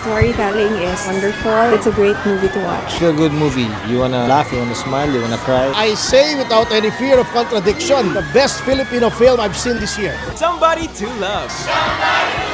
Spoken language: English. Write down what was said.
storytelling is wonderful. It's a great movie to watch. It's a good movie. You wanna laugh, you wanna smile, you wanna cry. I say without any fear of contradiction, the best Filipino film I've seen this year. Somebody to love. Somebody